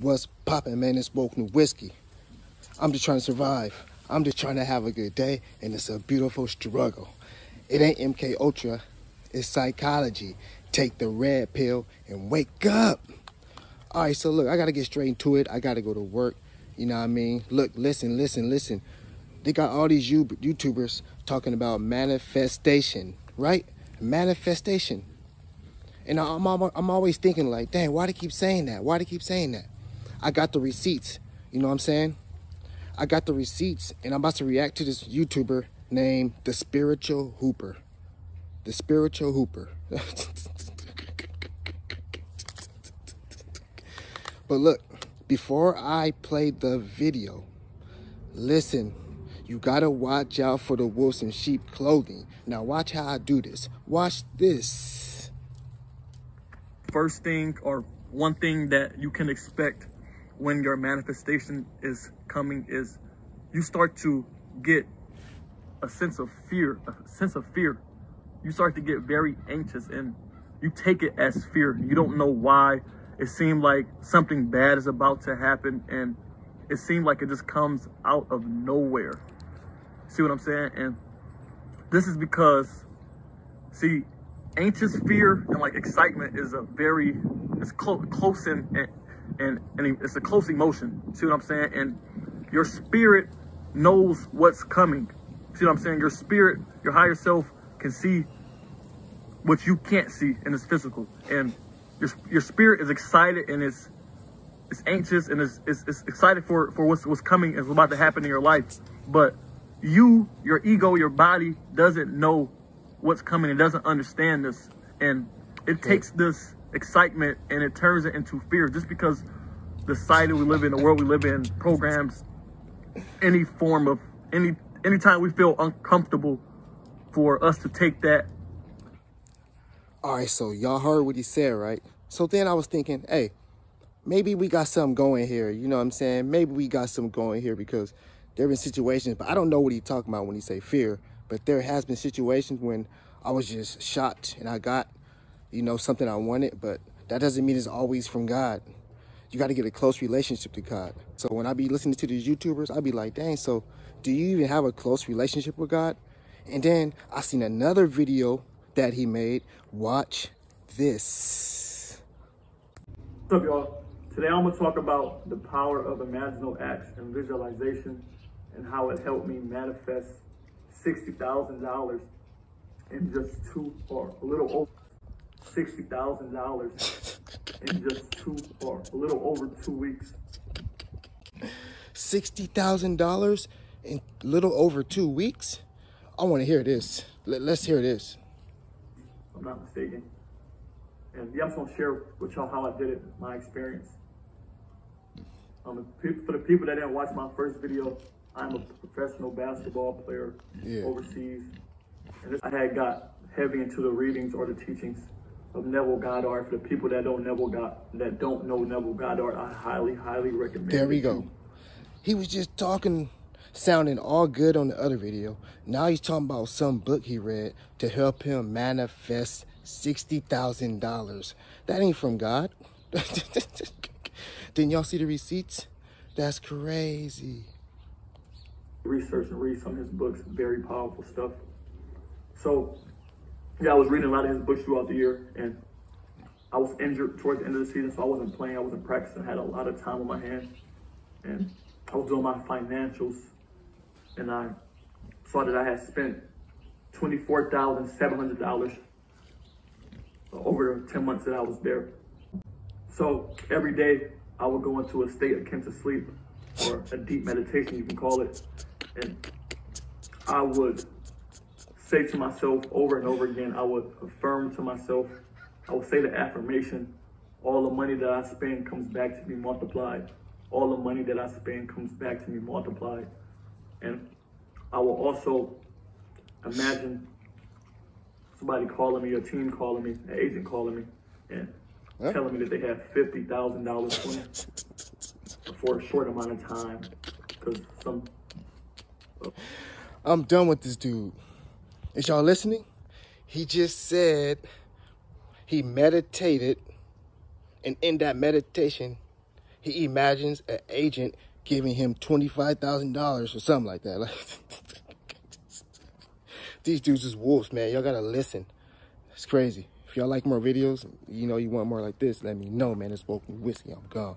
What's poppin', man? It's Woke New Whiskey. I'm just trying to survive. I'm just trying to have a good day, and it's a beautiful struggle. It ain't MK Ultra, it's psychology. Take the red pill and wake up. All right, so look, I gotta get straight into it. I gotta go to work. You know what I mean? Look, listen, listen, listen. They got all these YouTubers talking about manifestation, right? Manifestation. And I'm, I'm always thinking like, dang, why do they keep saying that? Why do they keep saying that? I got the receipts. You know what I'm saying? I got the receipts and I'm about to react to this YouTuber named The Spiritual Hooper. The Spiritual Hooper. but look, before I play the video, listen, you gotta watch out for the wolves in sheep clothing. Now watch how I do this. Watch this. First thing or one thing that you can expect when your manifestation is coming is you start to get a sense of fear, a sense of fear. You start to get very anxious and you take it as fear. You don't know why. It seemed like something bad is about to happen and it seemed like it just comes out of nowhere. See what I'm saying? And this is because, see, anxious fear and like excitement is a very, it's close, close in, and, and and it's a close emotion. See what I'm saying? And your spirit knows what's coming. See what I'm saying? Your spirit, your higher self can see what you can't see in this physical. And your, your spirit is excited and it's, it's anxious and it's, it's, it's excited for, for what's, what's coming and what's about to happen in your life. But you, your ego, your body doesn't know what's coming. It doesn't understand this. And it takes this excitement and it turns it into fear just because the society we live in, the world we live in programs any form of any anytime we feel uncomfortable for us to take that. All right, so y'all heard what he said, right? So then I was thinking, hey, maybe we got something going here. You know what I'm saying? Maybe we got something going here because there have been situations, but I don't know what he's talking about when he say fear. But there has been situations when I was just shocked and I got you know, something I wanted, but that doesn't mean it's always from God. You got to get a close relationship to God. So when I be listening to these YouTubers, I be like, dang, so do you even have a close relationship with God? And then I seen another video that he made. Watch this. What's up, y'all? Today I'm to talk about the power of imaginal acts and visualization and how it helped me manifest $60,000 in just two or a little over sixty thousand dollars in just two or a little over two weeks. Sixty thousand dollars in little over two weeks. I want to hear this. Let, us hear this. I'm not mistaken. And yeah, I'm gonna share with y'all how I did it, my experience. Um, for the people that didn't watch my first video, I'm a professional basketball player yeah. overseas, and I had got heavy into the readings or the teachings of Neville Goddard. For the people that don't Neville God that don't know Neville Goddard, I highly, highly recommend. There we go. He was just talking, sounding all good on the other video. Now he's talking about some book he read to help him manifest sixty thousand dollars. That ain't from God. Didn't y'all see the receipts? That's crazy. Research and read some of his books. Very powerful stuff. So yeah, I was reading a lot of his books throughout the year, and I was injured towards the end of the season, so I wasn't playing. I wasn't practicing. I had a lot of time on my hands, and I was doing my financials, and I saw that I had spent twenty-four thousand seven hundred dollars over the ten months that I was there. So every day I would go into a state akin to sleep, or a deep meditation, you can call it, and I would say to myself over and over again, I would affirm to myself, I would say the affirmation, all the money that I spend comes back to me multiplied. All the money that I spend comes back to me multiplied. And I will also imagine somebody calling me, a team calling me, an agent calling me, and telling me that they have $50,000 for me for a short amount of time. Because some. Uh, I'm done with this dude. Is y'all listening? He just said he meditated, and in that meditation, he imagines an agent giving him $25,000 or something like that. Like, these dudes is wolves, man. Y'all gotta listen. It's crazy. If y'all like more videos, you know you want more like this, let me know, man. It's Woken Whiskey. I'm gone.